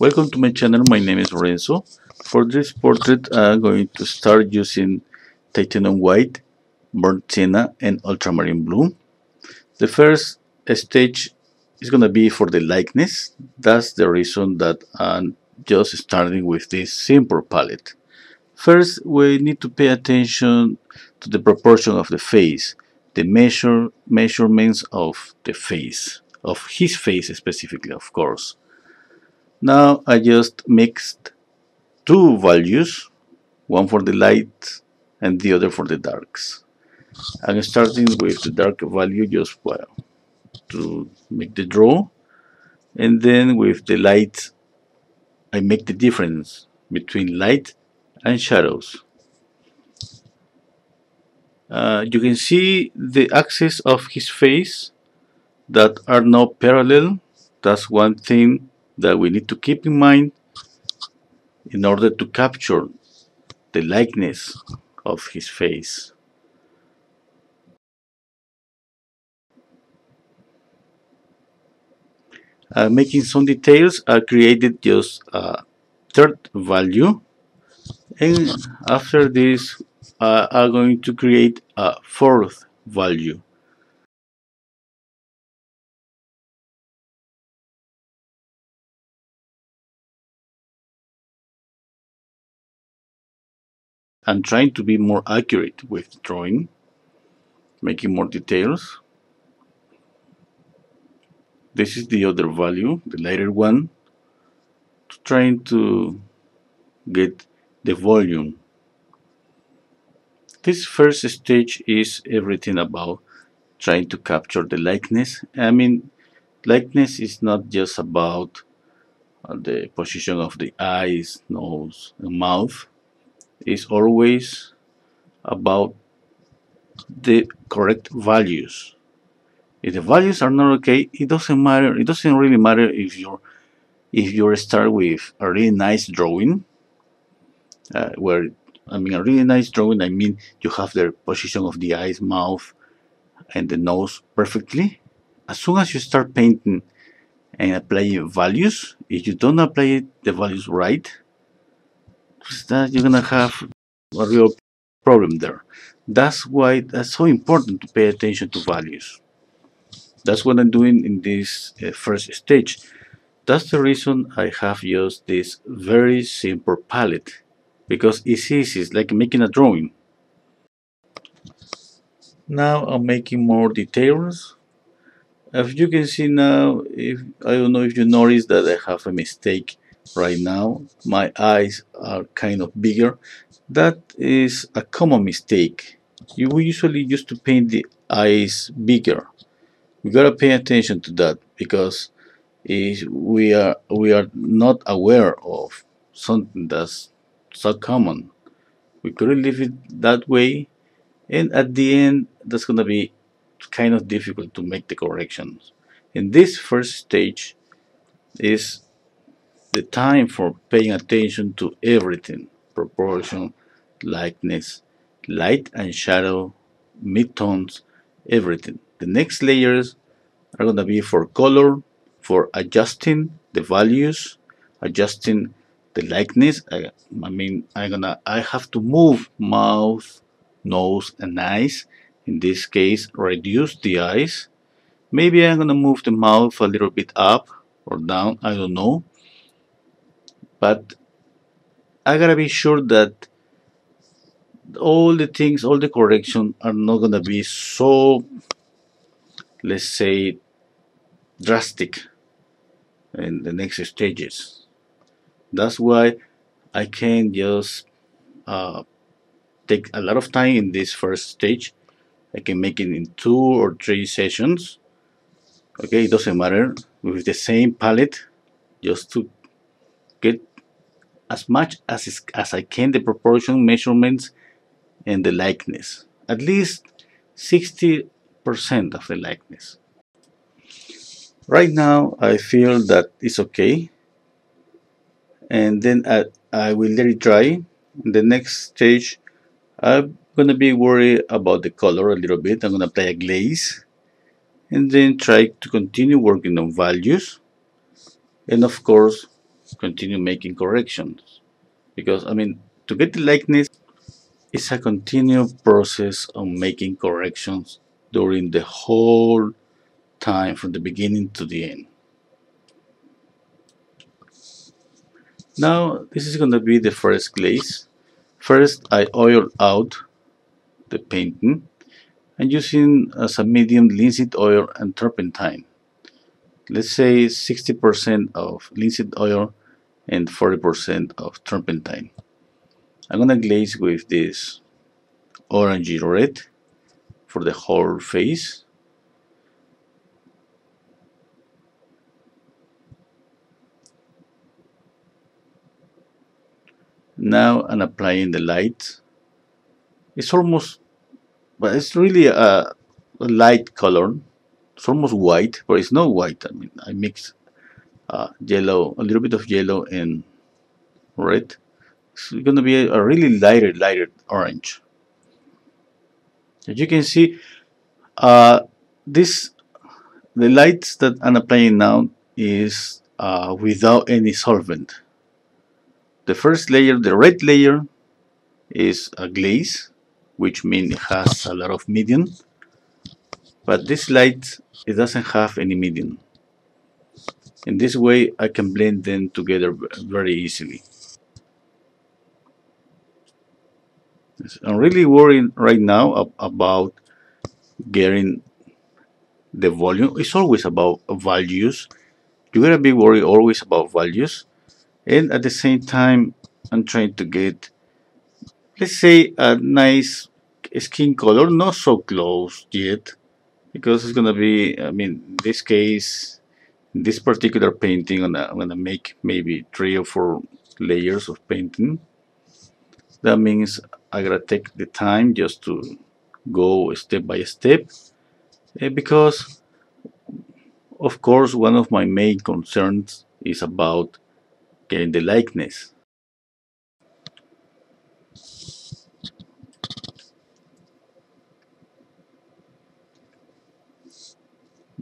Welcome to my channel, my name is Renso. For this portrait I'm going to start using titanium white, burnt sienna and ultramarine blue. The first stage is going to be for the likeness. That's the reason that I'm just starting with this simple palette. First we need to pay attention to the proportion of the face, the measure measurements of the face, of his face specifically of course. Now I just mixed two values, one for the light and the other for the darks. I'm starting with the dark value just to make the draw and then with the light I make the difference between light and shadows. Uh, you can see the axis of his face that are not parallel. That's one thing that we need to keep in mind in order to capture the likeness of his face. Uh, making some details, I created just a third value and after this uh, I'm going to create a fourth value. I'm trying to be more accurate with drawing, making more details. This is the other value, the lighter one, trying to get the volume. This first stage is everything about trying to capture the likeness. I mean, likeness is not just about uh, the position of the eyes, nose, and mouth is always about the correct values. If the values are not okay, it doesn't matter. It doesn't really matter if you're if you start with a really nice drawing, uh, where I mean a really nice drawing. I mean you have the position of the eyes, mouth, and the nose perfectly. As soon as you start painting and applying values, if you don't apply the values right, that you're gonna have a real problem there. That's why that's so important to pay attention to values. That's what I'm doing in this uh, first stage. That's the reason I have used this very simple palette because it's easy, it's like making a drawing. Now I'm making more details. As you can see now, if I don't know if you notice that I have a mistake right now. My eyes are kind of bigger. That is a common mistake. You usually used to paint the eyes bigger. We gotta pay attention to that because we are we are not aware of something that's so common. We couldn't leave it that way. And at the end that's gonna be kind of difficult to make the corrections. In this first stage is the time for paying attention to everything proportion, likeness, light and shadow, midtones, everything. The next layers are going to be for color, for adjusting the values, adjusting the likeness. I, I mean, I'm gonna, I have to move mouth, nose, and eyes. In this case, reduce the eyes. Maybe I'm gonna move the mouth a little bit up or down, I don't know but I gotta be sure that all the things, all the corrections are not gonna be so, let's say, drastic in the next stages. That's why I can just uh, take a lot of time in this first stage. I can make it in two or three sessions. Okay, it doesn't matter with the same palette, just to get as much as, as I can the proportion measurements and the likeness. At least 60% of the likeness. Right now I feel that it's okay and then I, I will let it dry. In the next stage I'm gonna be worried about the color a little bit. I'm gonna apply a glaze and then try to continue working on values and of course continue making corrections because I mean to get the likeness it's a continual process of making corrections during the whole time from the beginning to the end. Now this is going to be the first glaze. First I oil out the painting and using as a medium linseed oil and turpentine. Let's say 60% of linseed oil and 40% of turpentine. I'm gonna glaze with this orangey red for the whole face. Now I'm applying the light. It's almost but it's really a, a light color it's almost white but it's not white I mean I mix uh, yellow a little bit of yellow and red it's going to be a, a really lighter, lighter orange. As you can see, uh, this the lights that I'm applying now is uh, without any solvent. The first layer, the red layer, is a glaze, which means it has a lot of medium. But this light, it doesn't have any medium. In this way, I can blend them together very easily. I'm really worried right now about getting the volume. It's always about values. You gotta be worried always about values. And at the same time, I'm trying to get, let's say, a nice skin color, not so close yet, because it's gonna be, I mean, this case, this particular painting, I'm gonna, I'm gonna make maybe three or four layers of painting. That means I gotta take the time just to go step by step uh, because of course one of my main concerns is about getting the likeness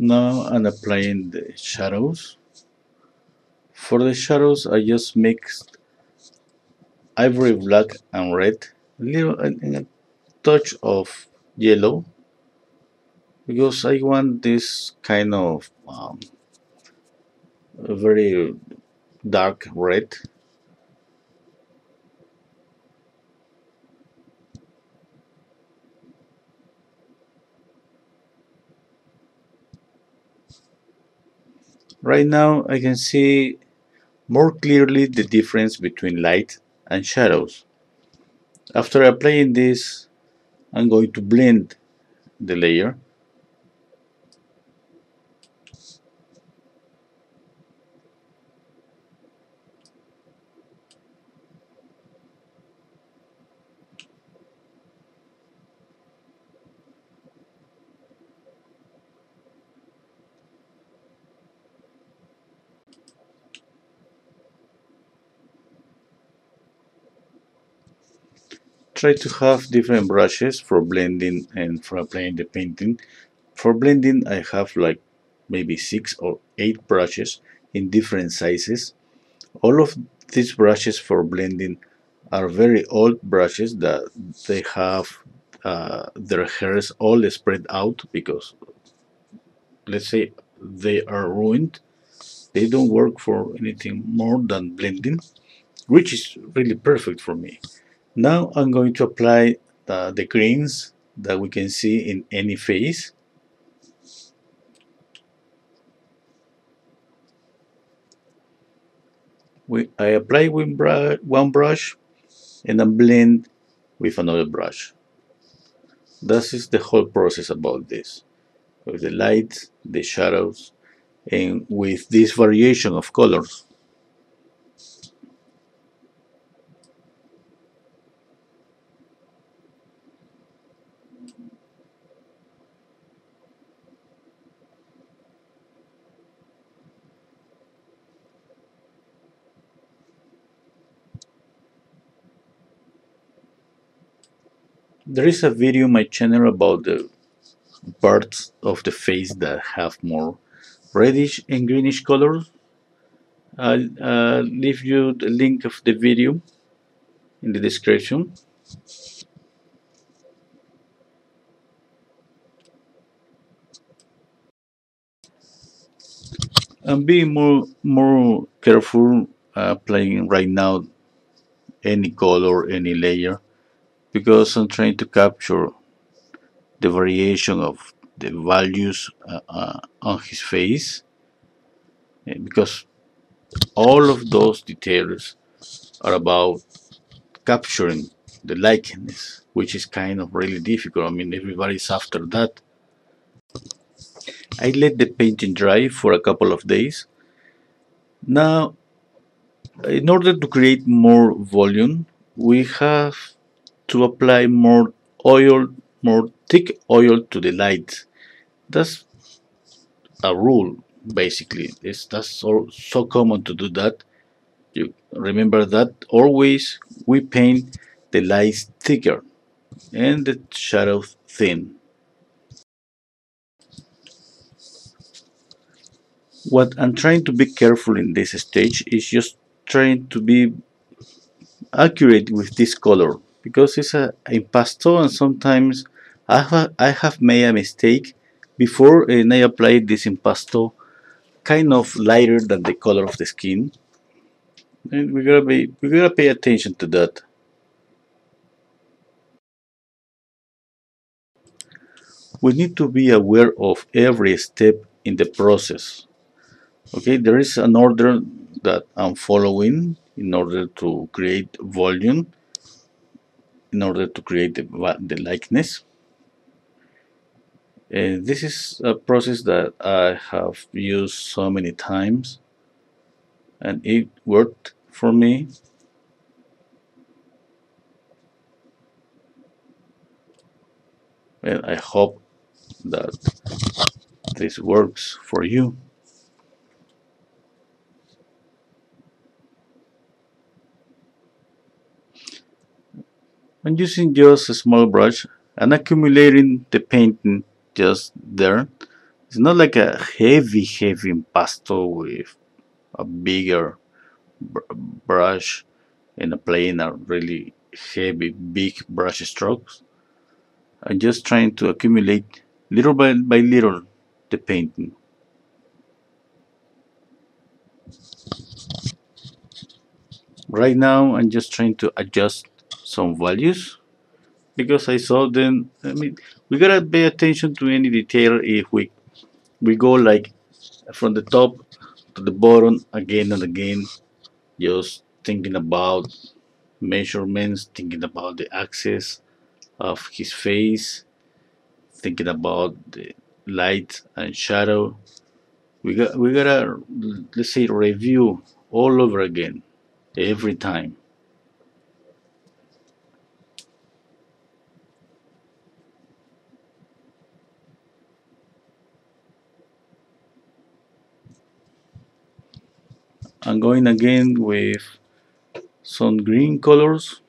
now I'm applying the shadows. For the shadows I just mixed ivory black and red. A little a touch of yellow. Because I want this kind of um, very dark red Right now I can see more clearly the difference between light and shadows. After applying this, I'm going to blend the layer. Try to have different brushes for blending and for applying the painting. For blending I have like maybe six or eight brushes in different sizes. All of these brushes for blending are very old brushes that they have uh, their hairs all spread out because let's say they are ruined they don't work for anything more than blending which is really perfect for me now I'm going to apply the, the greens that we can see in any face. We, I apply with br one brush and then blend with another brush. This is the whole process about this. With the light, the shadows, and with this variation of colors. There is a video on my channel about the parts of the face that have more reddish and greenish colors. I'll uh, leave you the link of the video in the description. I'm being more more careful uh, playing right now any color, any layer, because I'm trying to capture the variation of the values uh, uh, on his face, eh, because all of those details are about capturing the likeness, which is kind of really difficult. I mean, everybody's after that. I let the painting dry for a couple of days. Now, in order to create more volume, we have to apply more oil, more thick oil to the light. That's a rule, basically. It's that's so, so common to do that. You remember that always we paint the lights thicker and the shadows thin. What I'm trying to be careful in this stage is just trying to be accurate with this color because it's a impasto and sometimes I have, I have made a mistake before and I applied this impasto kind of lighter than the color of the skin. And we gotta be we gotta pay attention to that. We need to be aware of every step in the process. Okay there is an order that I'm following in order to create volume in order to create the, the likeness. This is a process that I have used so many times and it worked for me. And I hope that this works for you I'm using just a small brush and accumulating the painting just there. It's not like a heavy, heavy impasto with a bigger br brush and applying a really heavy, big brush strokes. I'm just trying to accumulate little by, by little the painting. Right now I'm just trying to adjust some values. Because I saw them I mean we gotta pay attention to any detail if we we go like from the top to the bottom again and again just thinking about measurements thinking about the axis of his face thinking about the light and shadow. We got we gotta let's say review all over again every time I'm going again with some green colors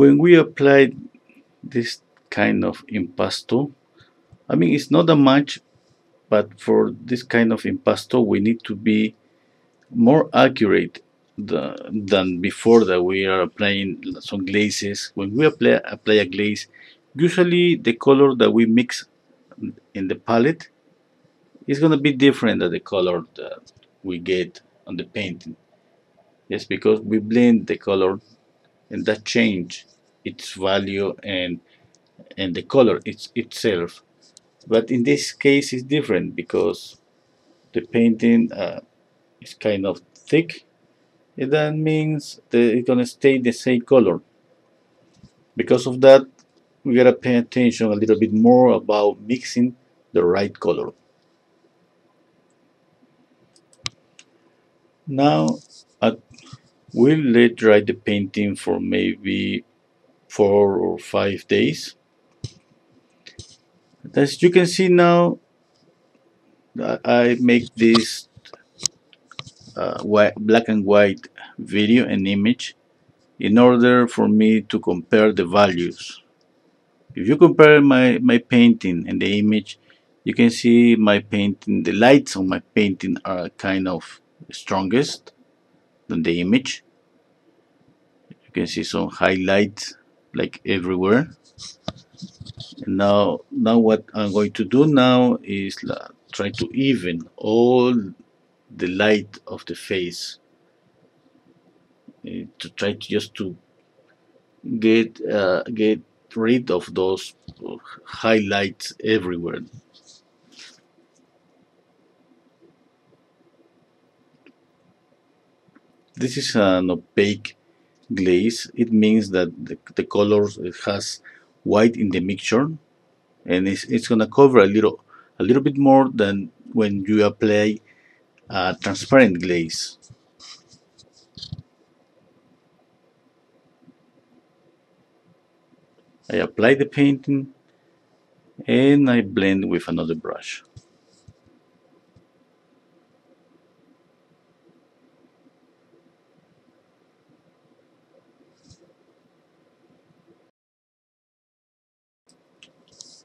when we apply this kind of impasto I mean it's not a much but for this kind of impasto we need to be more accurate the, than before that we are applying some glazes. When we apply, apply a glaze usually the color that we mix in the palette is going to be different than the color that we get on the painting. Yes because we blend the color and that change its value and and the color it's itself but in this case it's different because the painting uh, is kind of thick it that means that it's gonna stay the same color. Because of that, we gotta pay attention a little bit more about mixing the right color. Now, I will let dry the painting for maybe four or five days. As you can see now, I make this uh, white, black and white video and image in order for me to compare the values. If you compare my, my painting and the image, you can see my painting, the lights on my painting are kind of strongest than the image. You can see some highlights like everywhere. And now, now what I'm going to do now is uh, try to even all the light of the face uh, to try to just to get uh, get rid of those highlights everywhere this is an opaque glaze it means that the, the color has white in the mixture and it's, it's gonna cover a little a little bit more than when you apply a transparent glaze I apply the painting and I blend with another brush.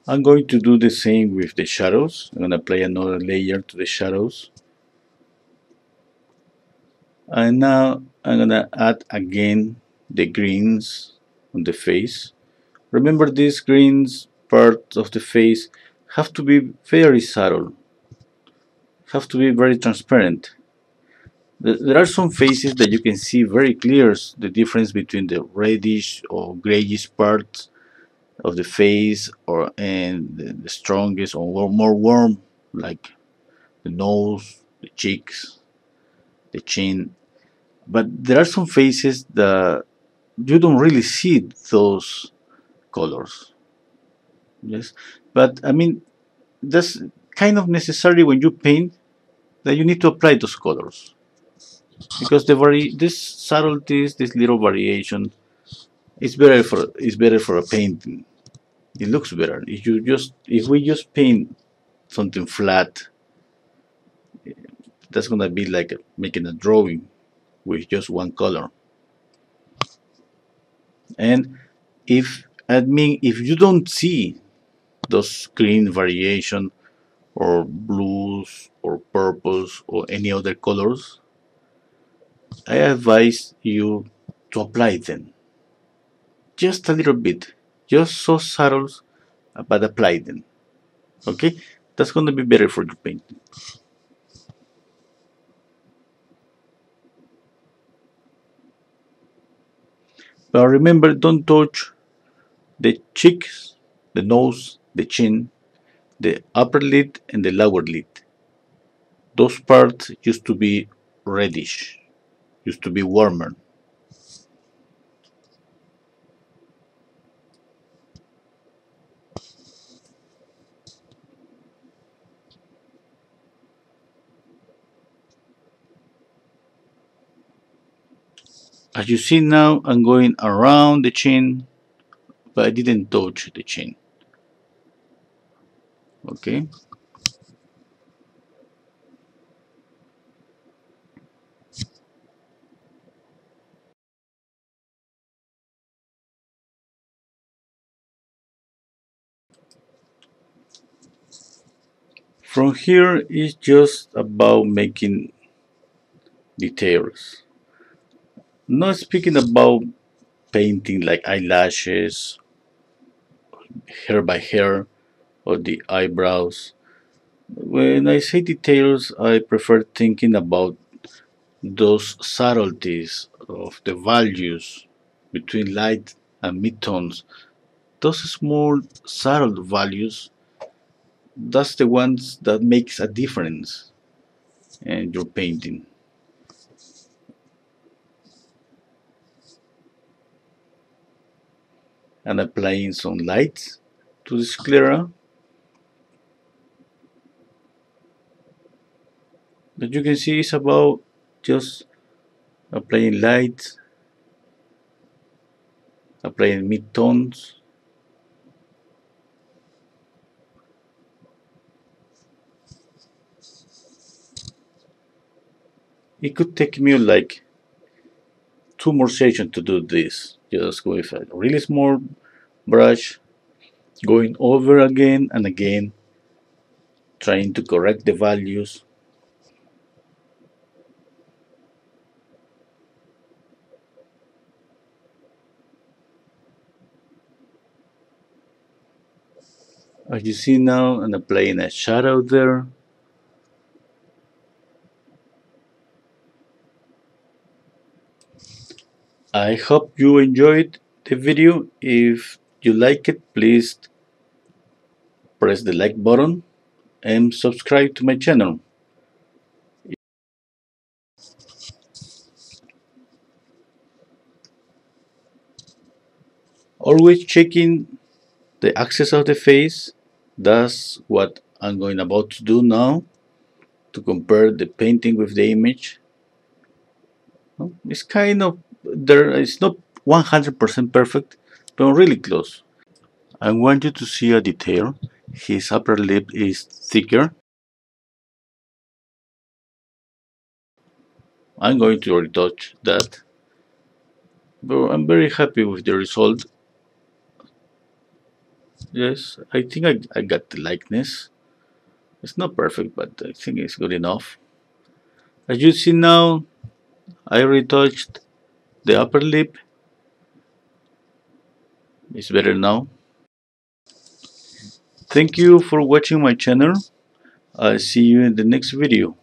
I'm going to do the same with the shadows. I'm going to apply another layer to the shadows. And now I'm going to add again the greens on the face. Remember these greens part of the face have to be very subtle, have to be very transparent. There are some faces that you can see very clear the difference between the reddish or grayish parts of the face or and the, the strongest or more warm like the nose, the cheeks, the chin. But there are some faces that you don't really see those colors. Yes, but I mean, that's kind of necessary when you paint that you need to apply those colors because the vari this subtleties, this little variation, is better for is better for a painting. It looks better if you just if we just paint something flat. That's gonna be like making a drawing with just one color. And if I mean, if you don't see those green variation or blues or purples or any other colors, I advise you to apply them. Just a little bit, just so subtle, uh, but apply them. Okay, that's going to be better for your painting. But remember, don't touch the cheeks, the nose, the chin, the upper lid and the lower lid. Those parts used to be reddish, used to be warmer. As you see now, I'm going around the chin but I didn't touch the chin okay. From here is just about making details not speaking about painting like eyelashes hair by hair or the eyebrows. When I say details, I prefer thinking about those subtleties of the values between light and midtones. Those small subtle values, that's the ones that makes a difference in your painting. And applying some lights to the sclera. But you can see it's about just applying lights, applying mid-tones, It could take me like two more sessions to do this. Just go with a really small brush, going over again and again, trying to correct the values. As you see now, I'm applying a shadow there. I hope you enjoyed the video. If you like it, please press the like button and subscribe to my channel. Always checking the axis of the face. That's what I'm going about to do now to compare the painting with the image. It's kind of there it's not 100% perfect but really close. I want you to see a detail. His upper lip is thicker. I'm going to retouch that. But I'm very happy with the result. Yes I think I, I got the likeness. It's not perfect but I think it's good enough. As you see now I retouched the upper lip is better now. Thank you for watching my channel. I'll see you in the next video